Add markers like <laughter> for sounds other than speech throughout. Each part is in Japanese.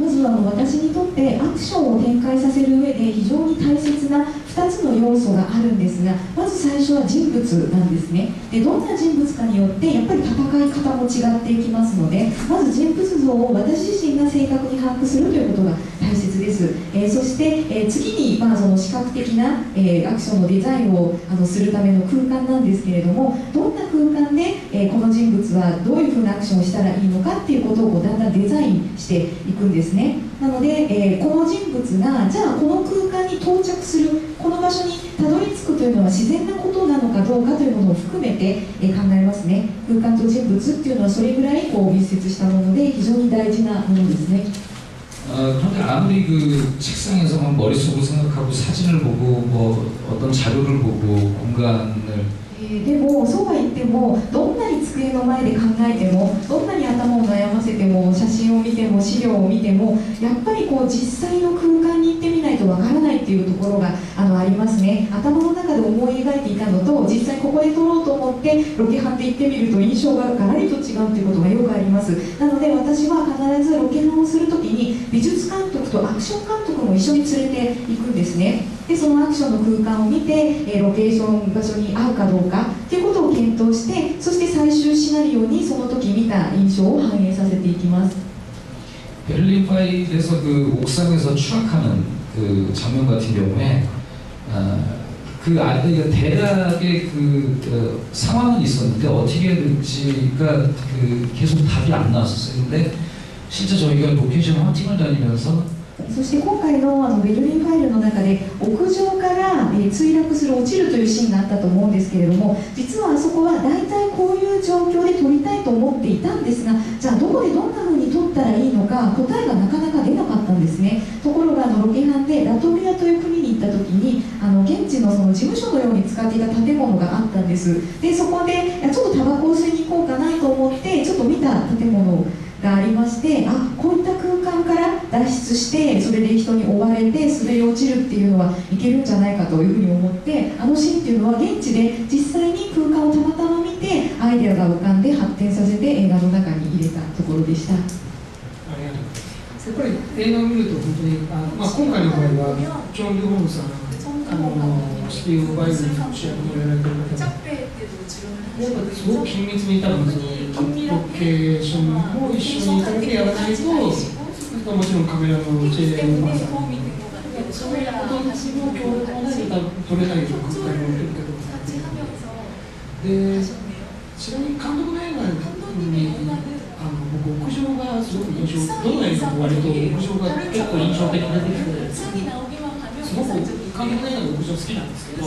まずあの私にとってアクションを展開させる上で非常に大切な2つの要素があるんですがまず最初は人物なんですね。でどんな人物かによってやっぱり戦い方も違っていきますのでまず人物像を私自身が正確に把握するということが大切です、えーそして、えー次に、まあ、その視覚的な、えーアクションのデザインをあのするための空間なんですけれどもどんな空間で、えこの人物はどういうふうなアクションをしたらいいのかっていうことをこうだんだんデザインしていくんですね。なので、えーこの人物がじゃあこの空間に到着するこの場所にたどり着くというのは自然なことなのかどうかというものを含めて、えー考えますね空間と人物っていうのはそれぐらいこう密接したもので非常に大事なものですね 어, 그런데 아무리 그 책상에서만 머릿속으로 생각하고 사진을 보고 뭐 어떤 자료를 보고 공간을 えーでもそうは言ってもどんなに机の前で考えてもどんなに頭を悩ませても写真を見ても資料を見てもやっぱりこう実際の空間にとわからないっていうところがあのありますね頭の中で思い描いていたのと実際ここで撮ろうと思ってロケハンで行ってみると印象がガラリと違うということがよくありますなので私は必ずロケハンをするときに美術監督とアクション監督も一緒に連れていくんですねでそのアクションの空間を見て、えーロケーション場所に合うかどうかということを検討してそして最終シナリオにその時見た印象を反映させていきます 베를린 파일에서 그 옥상에서 추락하는 그 장면 같은 경우에 아, 그 안에 대략의 그 어, 상황은 있었는데 어떻게 될지가 그 계속 답이 안 나왔었어요. 근데 실제 저희가 로케이션 헌팅을 다니면서 そして今回のあのベルリンファイルの中で屋上から、えー墜落する落ちるというシーンがあったと思うんですけれども実はあそこは大体こういう状況で撮りたいと思っていたんですがじゃあどこでどんな風に撮ったらいいのか答えがなかなか出なかったんですね。ところがあのロケハンでラトビアという国に行った時にあの現地のその事務所のように使っていた建物があったんです。でそこでちょっとタバコを吸いに行こうかなと思ってちょっと見た建物がありましてあ出してそれで人に追われて滑り落ちるっていうのはいけるんじゃないかというふうに思ってあのシーンっていうのは現地で実際に空間をたまたま見てアイデアが浮かんで発展させて映画の中に入れたところでした。やっぱり映画を見ると本当にあの、まあ、今回の場合はジョン・ルホームさんあのスティーブ・バイズン主役をやられてる方がすごく緊密に多分そのロケーションも一緒にだけやらないともちろんカメラの JM マンさんそういうことの協力もないと多分撮れないと空間に置いてるけどでちなみに監督の映画にあの僕屋上がすごく印象どの映画も割と屋上が結構印象的な出てきてすごく監督の映画の屋上好きなんですけど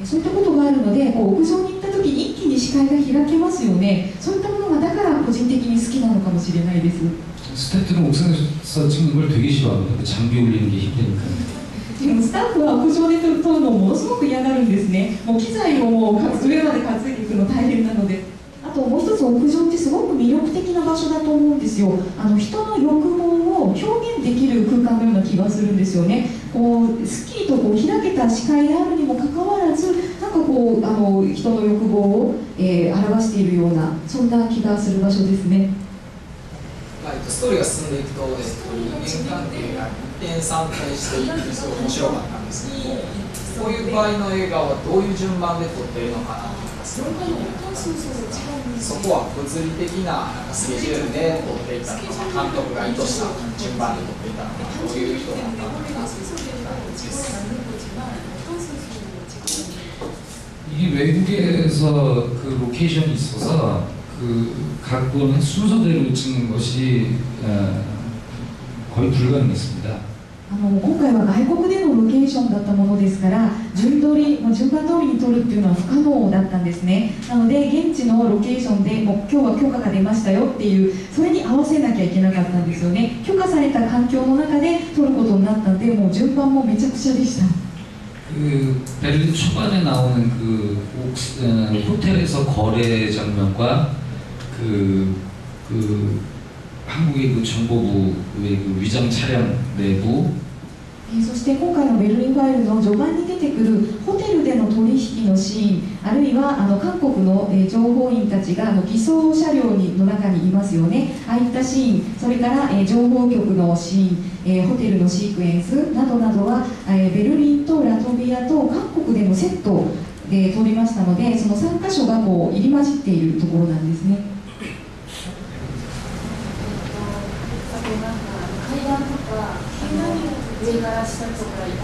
えーそういったことがあるのでこう屋上に行った時に一気に視界が開けますよねそういったものがだから個人的に好きなのかもしれないです 스태프들은 옥상에서 찍는 걸 되게 싫어합니다. 그 장비 올리는 게 힘드니까. でもスタッフは屋上で撮るのをものすごく嫌がるんですねもう機材をもう上まで担いでいくの大変なのであともう一つ屋上ってすごく魅力的な場所だと思うんですよあの人の欲望 を表現できる空間のような気がするんですよね。こうすっきりとこう開けた視界であるにもかかわらずなんかこうあの人の欲望を、えー表しているようなそんな気がする場所ですね。まあえっとストーリーが進んでいくと、えっと、人間関係が一転三転していってすごい面白かったんですけどこういう場合の映画はどういう順番で撮ってるのかなとか ますよそこは物理的ななんかスケジュールで撮っていたのか監督が意図した順番で撮っていたのかどういう意図だったのかです 이게 외국에서 그 로케이션이 있어서 그 각본은 순서대로 찍는 것이 어, 거의 불가능했습니다. あの今回は外国でのロケーションだったものですから順取りもう順番通りに撮るっていうのは不可能だったんですねなので現地のロケーションでもう今日は許可が出ましたよっていうそれに合わせなきゃいけなかったんですよね許可された環境の中で撮ることになったんでもう順番もめちゃくちゃでした 그 베를린 초반에 나오는 그 옥스, 어, 호텔에서 거래 장면과 그, 그 한국의 그 정보부의 그 위장 차량 내부 えーそして今回のベルリンファイルの序盤に出てくるホテルでの取引のシーンあるいはあの韓国の、えー情報員たちがあの偽装車両にの中にいますよねああいったシーンそれから、えー情報局のシーン、えーホテルのシークエンスなどなどは、えーベルリンとラトビアと韓国でのセットで撮りましたのでその3箇所がこう入り混じっているところなんですね。 우리가 시설적으로 이렇게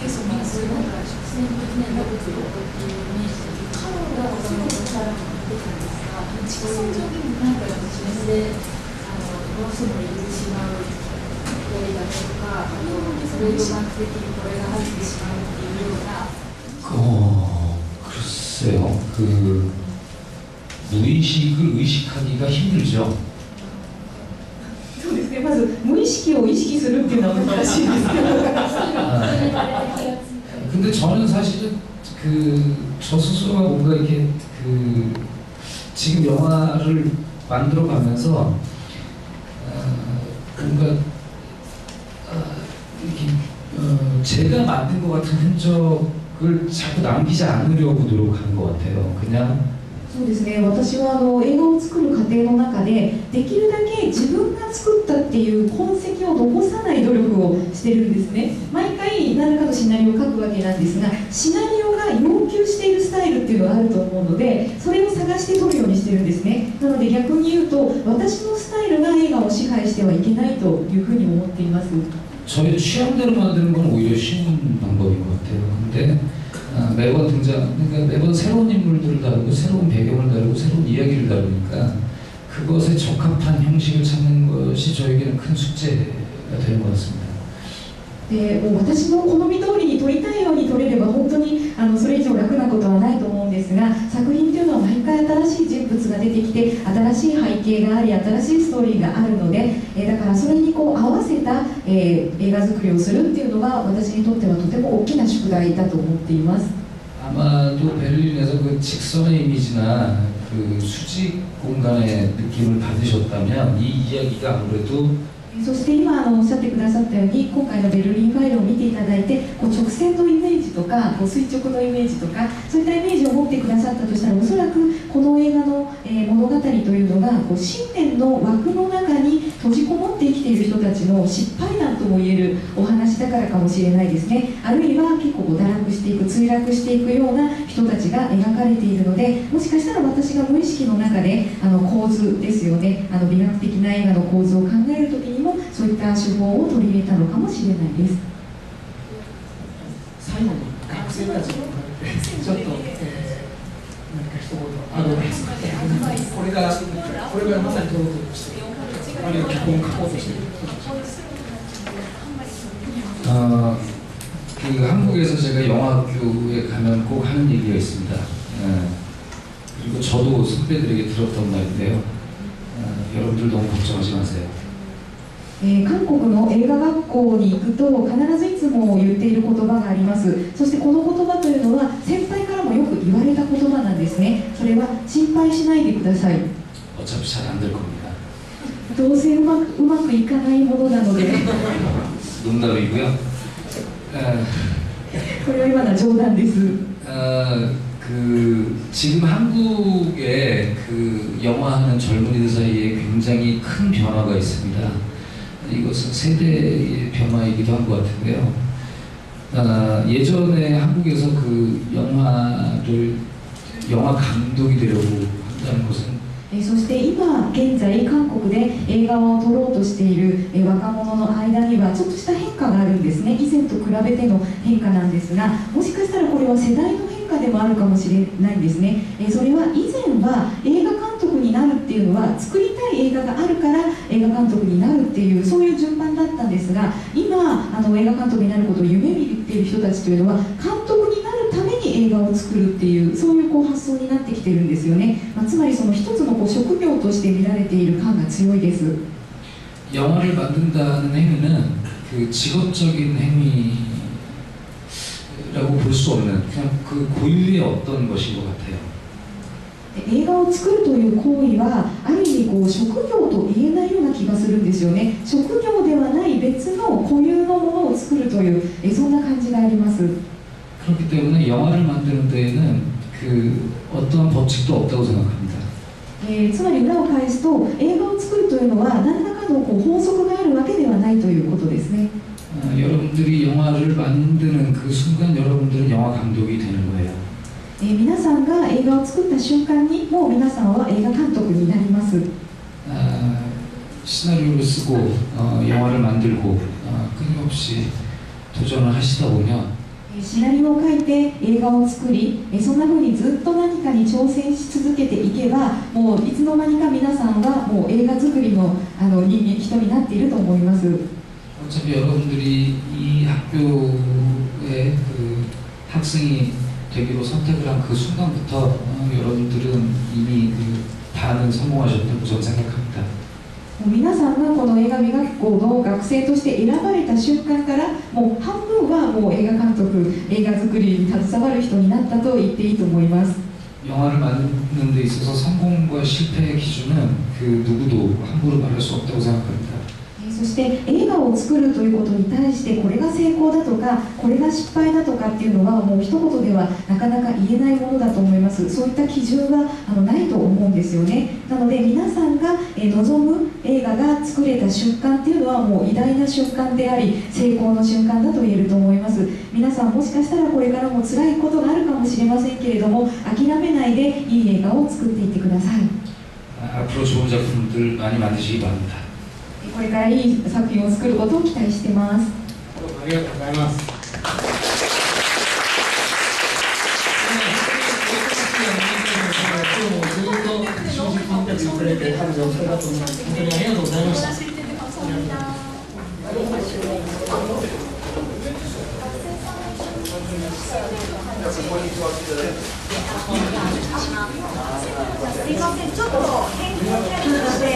위에서 민수용 선생님이 여기도 이 카로가 새로운 사람을 만들어냈다. 지성적인 문화가 연출인데 무엇을 이루시면 저희가 한국에서만 그들이 거래가 하기 시간을 이유가 어 글쎄요 그 무의식을 의식하기가 힘들죠. そうですねまず無意識を意識するっていうのは難しいんですけど 아, 근데 저는 사실은 그 저 스스로가 뭔가 이렇게 그 지금 영화를 만들어 가면서 어, 뭔가 어, 이렇게 어, 제가 만든 것 같은 흔적을 자꾸 남기지 않으려고 노력하는 것 같아요. 그냥 そうですね私はあの映画を作る過程の中でできるだけ自分が作ったっていう痕跡を残さない努力をしてるんですね毎回何らかのシナリオを書くわけなんですがシナリオが要求しているスタイルっていうのがあると思うのでそれを探して撮るようにしてるんですねなので逆に言うと私のスタイルが映画を支配してはいけないというふうに思っています 저희 취향대로 만드는 건 오히려 쉬운 방법인 것 같아요. 근데 아, 매번 등장, 그러니까 매번 새로운 인물들을 다루고 새로운 배경을 다루고 새로운 이야기를 다루니까 그것에 적합한 형식을 찾는 것이 저에게는 큰 숙제가 되는 것 같습니다. でもう私の好み通りに撮りたいように撮れれば本当にあのそれ以上楽なことはないと思うんですが作品 対新しい人物が出てきて新しい背景があり新しいストーリーがあるので、えだからそれにこう合わせた、え映画作りをするっていうのが私にとってはとても大きな宿題だと思っています。아마 또 베를린에서 그 직선의 이미지나 그 수직 공간의 느낌을 받으셨다면 이 이야기가 아무래도そして今あのおっしゃってくださったように今回のベルリンファイルを見てかこう垂直のイメージとかそういったイメージを持ってくださったとしたらおそらくこの映画の、えー物語というのがこう信念の枠の中に閉じこもって生きている人たちの失敗談ともいえるお話だからかもしれないですね。あるいは結構堕落していく墜落していくような人たちが描かれているのでもしかしたら私が無意識の中であの構図ですよね。あの美学的な映画の構図を考える時にもそういった手法を取り入れたのかもしれないです最後に学生たちに向かってちょっと、えー何か一言アドバイスこれからこれからまさに撮ろうとしているあるいは脚本を書こうとしている 어, 그 한국에서 제가 영화학교에 가면 꼭 하는 얘기가 있습니다. 예. 그리고 저도 선배들에게 들었던 말인데요. 어, 여러분들 너무 걱정하지 마세요. えー韓国の映画学校に行くと必ずいつも言っている言葉がありますそしてこの言葉というのは先輩からもよく言われた言葉なんですねそれは心配しないでください 어차피 잘 안 될 겁니다. どうせうまくうまくいかないものなので <laughs> 농담이고요. 어, これは今のは冗談です 어, 그 지금 한국의 그 영화하는 젊은이들 사이에 굉장히 큰 변화가 있습니다. 이것은 세대의 변화이기도 한 것 같은데요. 아, 예전에 한국에서 그 영화를 영화 감독이 되려고 한다는 것은 えそして今現在韓国で映画を撮ろうとしているえ若者の間にはちょっとした変化があるんですね。以前と比べての変化なんですがもしかしたらこれは世代の変化でもあるかもしれないんですね。えそれは以前は映画監督になるっていうのは作りたい映画があるから映画監督になるっていうそういう順番だったんですが今あの映画監督になることを夢見ている人たちというのは監映画を作るっていうそういうこう発想になってきてるんですよね、まあつまりその一つのこう職業として見られている感が強いです 영화를 만든다는 행위는 그 직업적인 행위라고 볼 수 없는 그냥 그 고유의 어떤 것인 것 같아요. で映画を作るという行為はある意味こう職業と言えないような気がするんですよね職業ではない別の固有のものを作るというえそんな感じがあります 때문에 영화를 만드는 데에는 그 어떤 법칙도 없다고 생각합니다. 예,つまり裏を返すと 映画を作るというのは何らかの法則があるわけではないということですね. 어, 여러분들이 영화를 만드는 그 순간 여러분들은 영화 감독이 되는 거예요. えー、皆さんが映画を作った瞬間にもう皆さんは映画監督になります 아, 시나리오를 쓰고 어, 영화를 만들고 어, 끊임없이 도전을 하시다 보면 シナリオを書いて映画を作りえーそんな風にずっと何かに挑戦し続けていけばもういつの間にか皆さんはもう映画作りのあの人間人になっていると思います 어차피 여러분들이 이 학교의 그 학생이 되기로 선택을 한 그 순간부터 어, 여러분들은 이미 그 반은 성공하셨다고 저는 생각합니다. もう皆さんがこの映画美学校の学生として選ばれた瞬間からもう半分はもう映画監督映画作りに携わる人になったと言っていいと思います 영화를 만드는 데 있어서 성공과 실패의 기준은 그 누구도 함부로 말할 수 없다고 생각합니다. えーそして映画を作るということに対してこれが成功だとかこれが失敗だとかっていうのはもう一言ではなかなか言えないものだと思いますそういった基準はあのないと思うんですよねなので皆さんが、えー望む映画が作れた瞬間っていうのはもう偉大な瞬間であり成功の瞬間だと言えると思います皆さんもしかしたらこれからも辛いことがあるかもしれませんけれども諦めないでいい映画を作っていってください 아, 앞으로 좋은 작품들 많이 만드시기 바랍니다. これからいい作品を作ることを期待してますどうもありがとうございます。今日もずっと正直インタビューくれて感謝をされたと思います。本当にありがとうございました。すいません、ちょっと変更になりまして、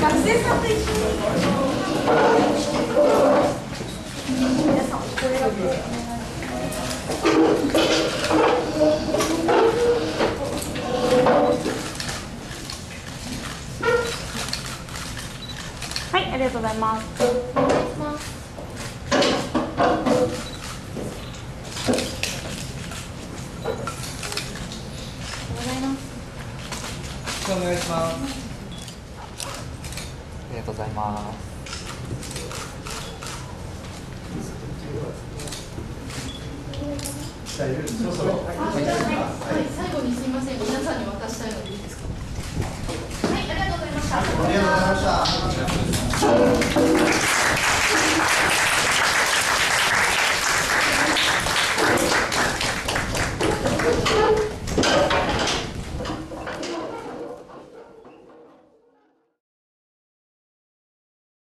学生さんと一緒に。はい、ありがとうございます。るそろそろ、はいはい、最後にすみません。皆さんに渡したいのでいいですか？はいありがとうございましたありがとうございました。